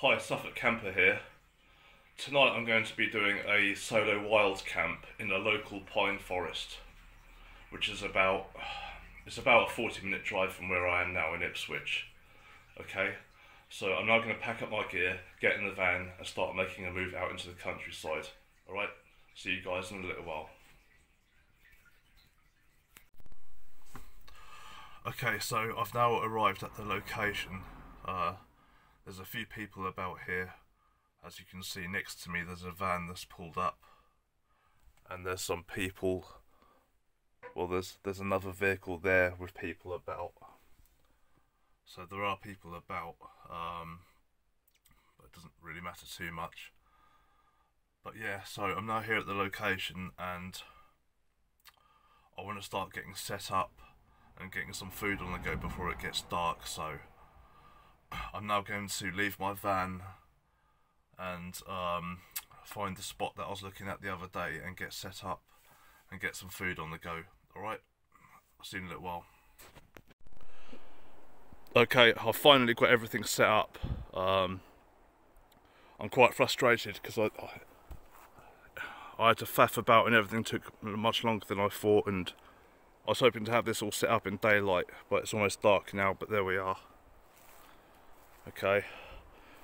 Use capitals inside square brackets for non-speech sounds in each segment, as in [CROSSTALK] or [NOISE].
Hi, Suffolk Camper here. Tonight I'm going to be doing a solo wild camp in a local pine forest, which is about it's about a 40 minute drive from where I am now in Ipswich. Okay, so I'm now going to pack up my gear, get in the van, and start making a move out into the countryside. Alright, see you guys in a little while. Okay, so I've now arrived at the location. Uh, there's a few people about here. As you can see next to me there's a van that's pulled up. And there's some people well there's there's another vehicle there with people about. So there are people about, um, but it doesn't really matter too much. But yeah, so I'm now here at the location and I want to start getting set up and getting some food on the go before it gets dark. So I'm now going to leave my van and um, find the spot that I was looking at the other day and get set up and get some food on the go. Alright, I'll see you in a little while. Okay, I've finally got everything set up. Um, I'm quite frustrated because I, I, I had to faff about and everything took much longer than I thought and I was hoping to have this all set up in daylight but it's almost dark now but there we are. Okay,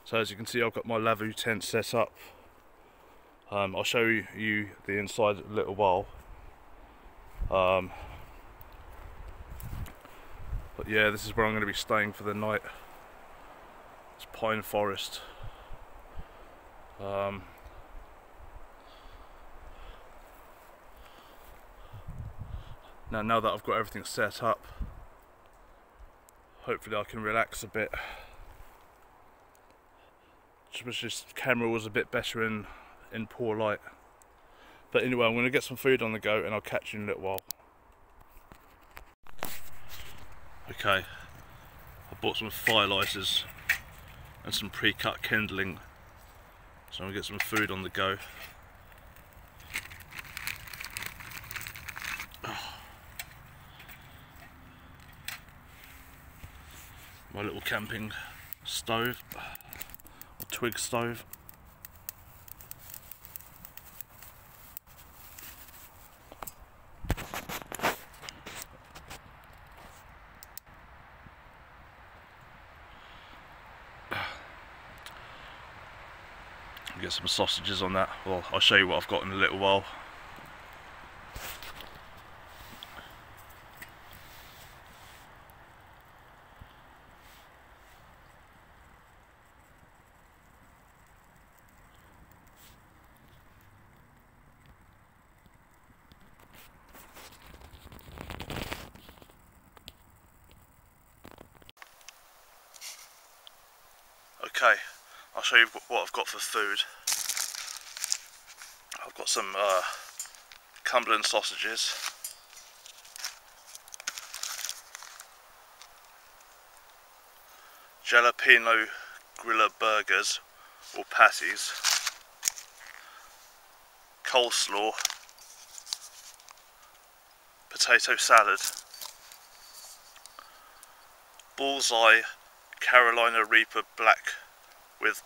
so as you can see I've got my Lavvu tent set up. Um, I'll show you the inside in a little while. Um, but yeah, this is where I'm going to be staying for the night. It's Pine Forest. Um, now, now that I've got everything set up, hopefully I can relax a bit. Just this camera was a bit better in in poor light. But anyway, I'm going to get some food on the go and I'll catch you in a little while. Okay, I bought some fire lighters and some pre-cut kindling. So I'm going to get some food on the go. [SIGHS] My little camping stove, twig stove. Get some sausages on that. Well, I'll show you what I've got in a little while. Okay, I'll show you what I've got for food. I've got some uh, Cumberland sausages. Jalapeno grilla burgers or patties. Coleslaw. Potato salad. Bullseye Carolina Reaper black with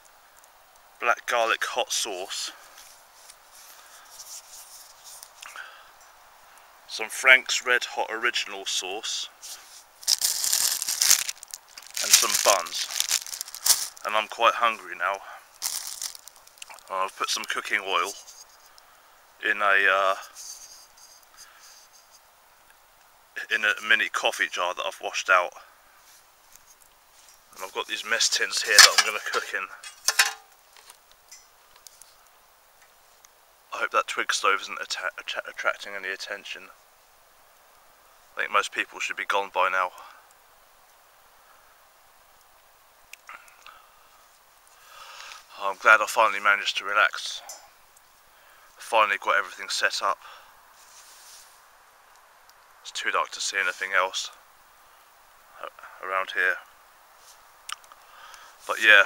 black garlic hot sauce. Some Frank's Red Hot Original sauce. And some buns. And I'm quite hungry now. I've put some cooking oil in a uh, in a mini coffee jar that I've washed out. And I've got these mess tins here that I'm going to cook in. I hope that twig stove isn't att attracting any attention. I think most people should be gone by now. I'm glad I finally managed to relax. Finally got everything set up. It's too dark to see anything else uh, around here. But yeah,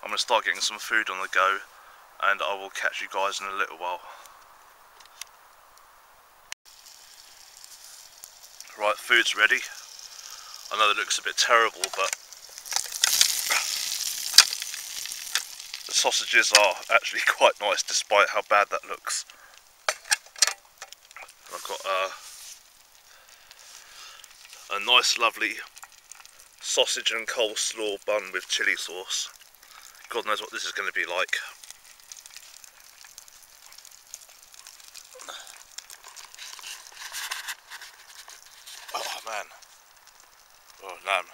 I'm going to start getting some food on the go and I will catch you guys in a little while. Right, food's ready. I know it looks a bit terrible, but The sausages are actually [LAUGHS] quite nice despite how bad that looks. I've got a, a nice lovely sausage and coleslaw bun with chilli sauce. God knows what this is going to be like. Oh man. Oh lamb.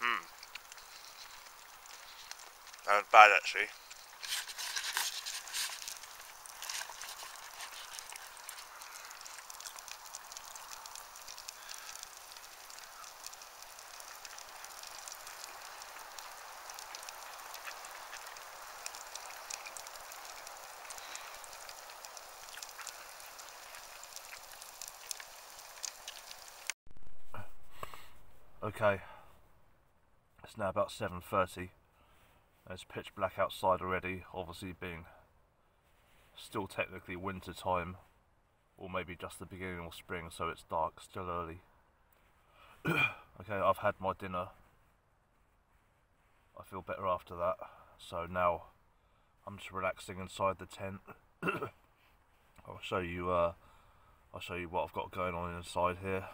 Hmm. Not bad actually. Okay, it's now about 7.30. It's pitch black outside already, obviously being still technically winter time, or maybe just the beginning of spring, so it's dark, still early. [COUGHS] okay, I've had my dinner. I feel better after that, so now I'm just relaxing inside the tent. [COUGHS] I'll show you. Uh, I'll show you what I've got going on inside here.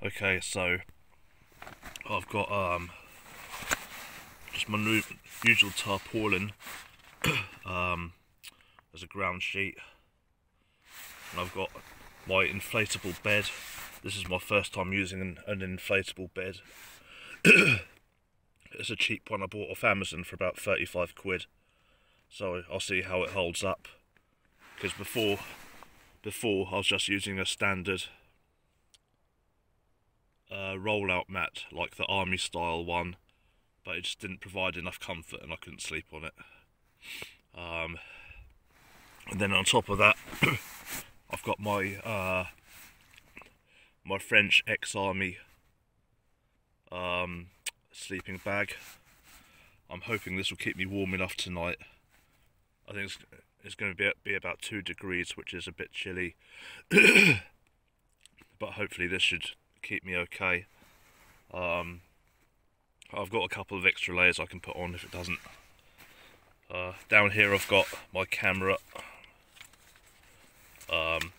Okay, so I've got um just my new, usual tarpaulin [COUGHS] um as a ground sheet, and I've got my inflatable bed. This is my first time using an, an inflatable bed. [COUGHS] it's a cheap one I bought off Amazon for about 35 quid. So I'll see how it holds up. Because before, before I was just using a standard uh, rollout mat, like the army style one, but it just didn't provide enough comfort and I couldn't sleep on it. Um, and then on top of that, [CLEARS THROAT] I've got my uh, my French ex-army um, sleeping bag. I'm hoping this will keep me warm enough tonight. I think it's, it's going to be, be about two degrees, which is a bit chilly. [CLEARS THROAT] but hopefully this should keep me okay. Um, I've got a couple of extra layers I can put on if it doesn't. Uh, down here I've got my camera, um,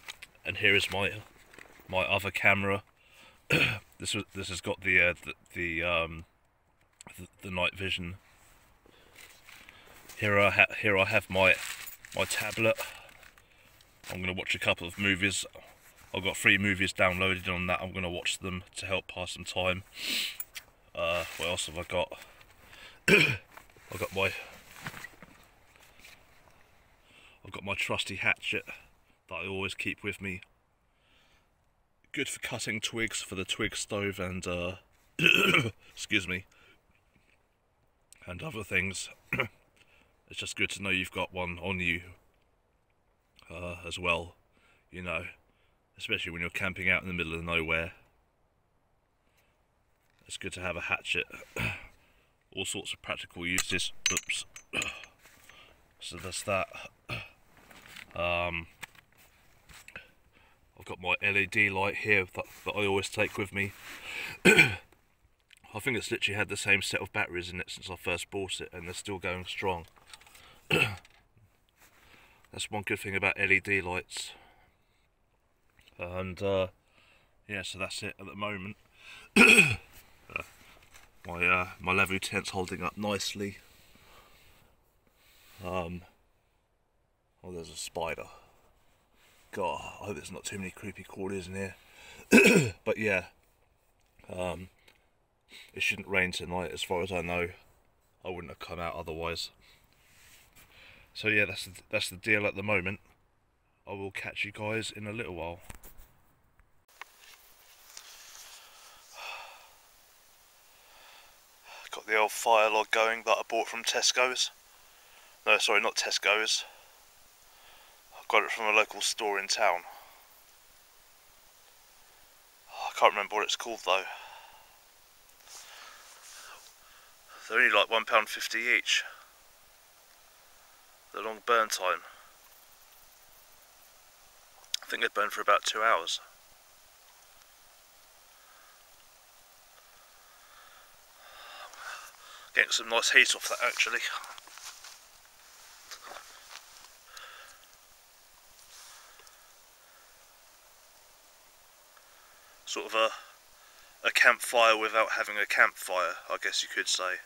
and here is my my other camera. [COUGHS] this was this has got the uh, the, the um the, the, night vision. Here I ha here I have my my tablet. I'm gonna watch a couple of movies I've got three movies downloaded on that. I'm going to watch them to help pass some time. Uh, what else have I got? [COUGHS] I've got my I've got my trusty hatchet that I always keep with me. Good for cutting twigs for the twig stove and uh, [COUGHS] excuse me and other things. [COUGHS] it's just good to know you've got one on you uh, as well, you know especially when you're camping out in the middle of nowhere. It's good to have a hatchet. [CLEARS THROAT] All sorts of practical uses. Oops. [CLEARS THROAT] So that's that. [CLEARS THROAT] Um, I've got my LED light here that, that I always take with me. I think it's literally had the same set of batteries in it since I first bought it and they're still going strong. That's one good thing about LED lights and uh, yeah, so that's it at the moment. uh, [COUGHS] my uh, my Lavvu tent's holding up nicely. Um, oh, there's a spider. God, I hope there's not too many creepy crawlies in here. [COUGHS] but yeah, um, it shouldn't rain tonight, as far as I know. I wouldn't have come out otherwise. So yeah, that's the, that's the deal at the moment. I will catch you guys in a little while. The old fire log going that I bought from Tesco's. No, sorry, not Tesco's. I got it from a local store in town. I can't remember what it's called though. They're only like £1.50 each. The long burn time. I think they burn for about two hours. Getting some nice heat off that actually. Sort of a a campfire without having a campfire, I guess you could say.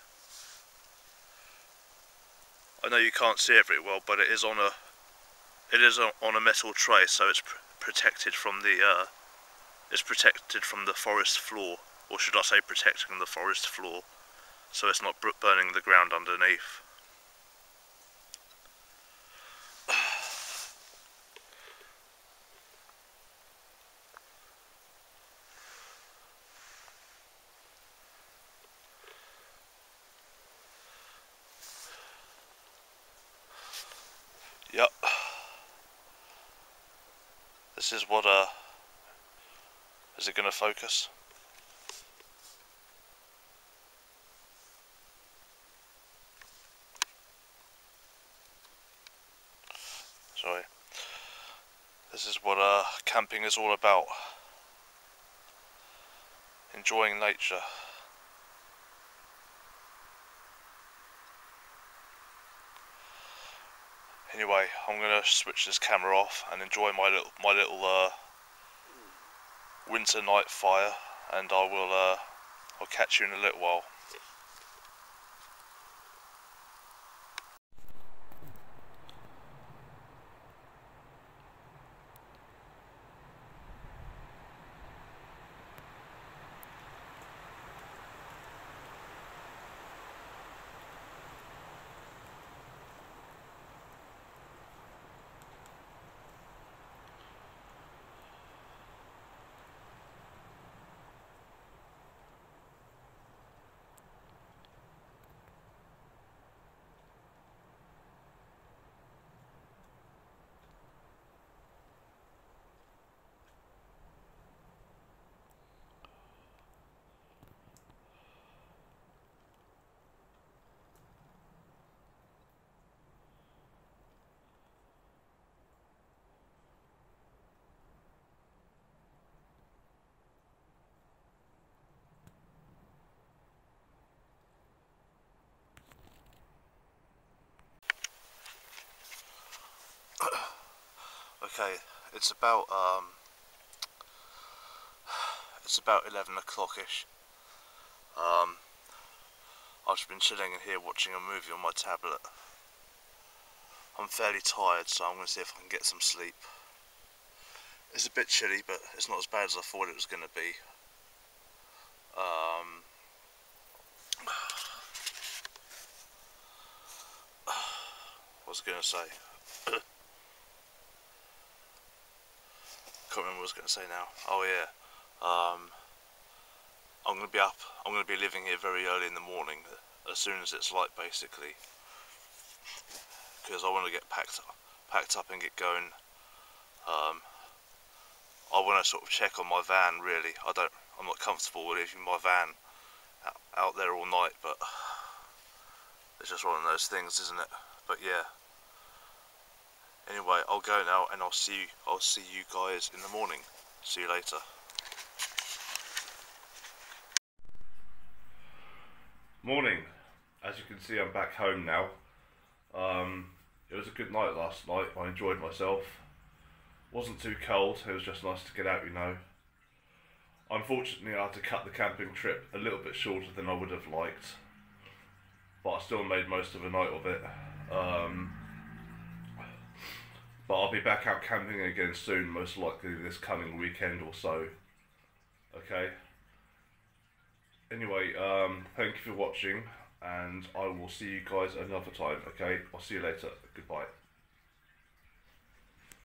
I know you can't see it very well, but it is on a it is on a metal tray, so it's pr protected from the uh, it's protected from the forest floor, or should I say, protecting the forest floor, so it's not burning the ground underneath. Yep. This is what, uh, is it going to focus? Sorry. This is what, uh, camping is all about. Enjoying nature. Anyway, I'm gonna switch this camera off and enjoy my little my little uh, winter night fire, and I will uh, I'll catch you in a little while. Okay, it's about um, it's about eleven o'clockish. Um, I've been chilling in here watching a movie on my tablet. I'm fairly tired, so I'm going to see if I can get some sleep. It's a bit chilly, but it's not as bad as I thought it was going to be. Um, [SIGHS] what was I going to say? Can't remember what I was going to say now. Oh yeah, um, I'm going to be up, I'm going to be living here very early in the morning, as soon as it's light basically, because I want to get packed up, packed up and get going. Um, I want to sort of check on my van really, I don't, I'm not comfortable with leaving my van out, out there all night, but it's just one of those things isn't it, but yeah. Anyway, I'll go now and I'll see you, I'll see you guys in the morning. See you later. Morning. As you can see, I'm back home now. Um, it was a good night last night. I enjoyed myself. Wasn't too cold. It was just nice to get out, you know. Unfortunately, I had to cut the camping trip a little bit shorter than I would have liked. But I still made most of a night of it. Um, but I'll be back out camping again soon, most likely this coming weekend or so. Okay. Anyway, um, thank you for watching, and I will see you guys another time. Okay, I'll see you later. Goodbye.